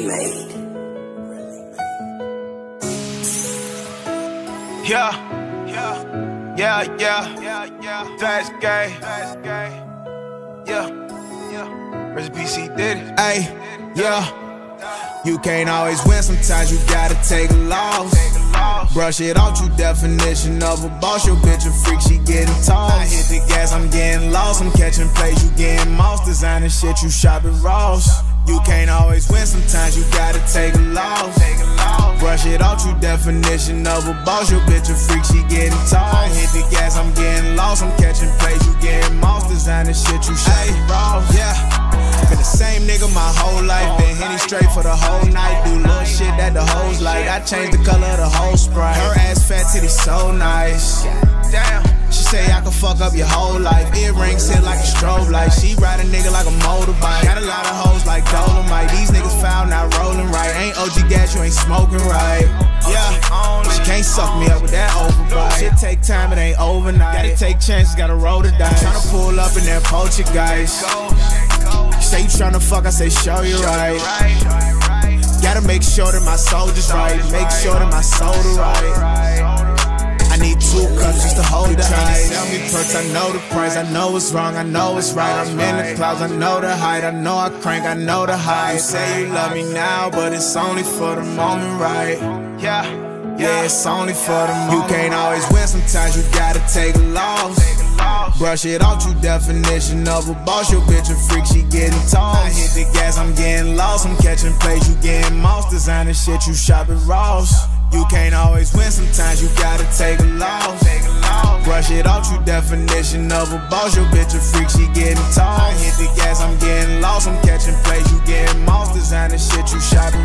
made. Yeah, yeah, yeah, yeah, yeah, yeah. That's gay. That's gay. Yeah, yeah. Rest in peace, he did it. Hey, yeah. You can't always win, sometimes you gotta take a loss. Brush it off, true definition of a boss. Your bitch a freak, she getting tossed. I hit the gas, I'm getting lost. I'm catching plays, you getting moss. Designing shit, you shopping Ross. You can't always win, sometimes you gotta take a loss. Brush it off, true definition of a boss. Your bitch a freak, she getting. I hit the gas, I'm getting lost. I'm catching plays, you getting moss. Designing shit, you shopping Ross. Yeah. Been the same nigga my whole life. Been hitting straight for the whole night. Do little shit that the hoes like. I changed the color of the whole sprite. Her ass fat titty so nice. Damn. Fuck up your whole life. Earrings hit like a strobe light. She ride a nigga like a motorbike. Got a lot of hoes like Dolomite. These niggas foul, not rolling right. Ain't OG gas, you ain't smoking right. Yeah, she can't suck me up with that overbite. Shit take time, it ain't overnight. Gotta take chances, gotta roll the dice. Tryna pull up in that poacher guys. Say you tryna fuck, I say show you right. Gotta make sure that my soldier's right. Make sure that my soda right. I need cups just to hold it tight. Sell me perks, I know the price. I know it's wrong, I know it's right. I'm in the clouds, I know the height. I know I crank, I know the high. You say you love me now, but it's only for the moment, right? Yeah. Yeah, it's only for the moment. You can't always win, sometimes you gotta take a loss. Brush it off, true definition of a boss. Your bitch a freak, she getting tossed. I hit the gas, I'm getting lost. I'm catching plays, you getting moss. Designing shit, you shop shopping Ross. You can't always win, sometimes you gotta take a shit off, true definition of a boss. Your bitch a freak, she getting tall. I hit the gas, I'm getting lost, I'm catching plays, you getting monsters and the shit, you shopping